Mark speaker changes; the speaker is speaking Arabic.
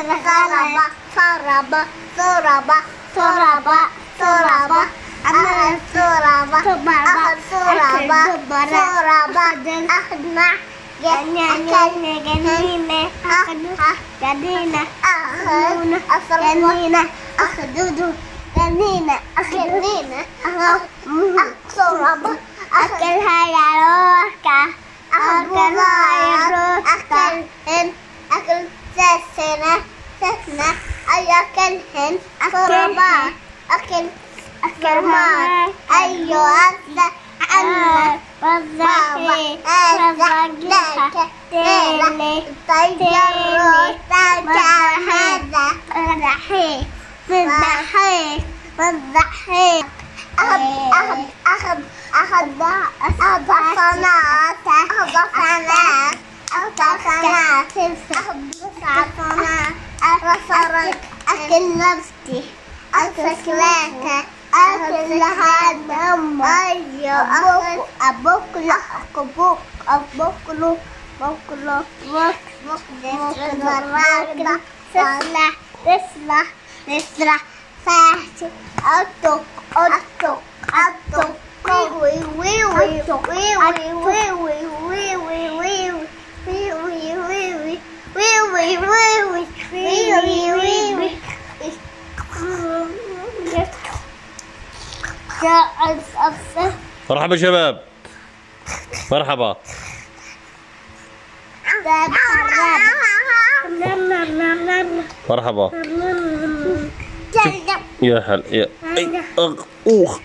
Speaker 1: ضرب ضرب ضرب ضرب ضرب عمل ضرب أخذ ضرب ضرب أخذ مع
Speaker 2: جنينة جنينة
Speaker 1: أخذ
Speaker 2: جنينة
Speaker 1: أخذ أخذ
Speaker 2: جنينة
Speaker 1: أخذ
Speaker 2: جنينة
Speaker 1: جنينة ضرب
Speaker 2: أكلها يا
Speaker 1: سنة سنة. أكل هن أكرما أكل أكرما أيو أكل أنا
Speaker 2: والله أزعلك تاني
Speaker 1: أخذ أخذ أخذ أخذ أتعب أحبس عطنا أفرك أكل نفسي أسكلاك أكل هذا أمي أبوك أبوك لا أبوك أبوك لا أبوك لا أبوك أبوك
Speaker 2: تسلح تسلح
Speaker 1: تسلح فاحش أتوك أتوك أتوك وي وي وي وي وي وي
Speaker 3: مرحبا شباب. مرحبا. مرحبا. يا هلا يا أوخ.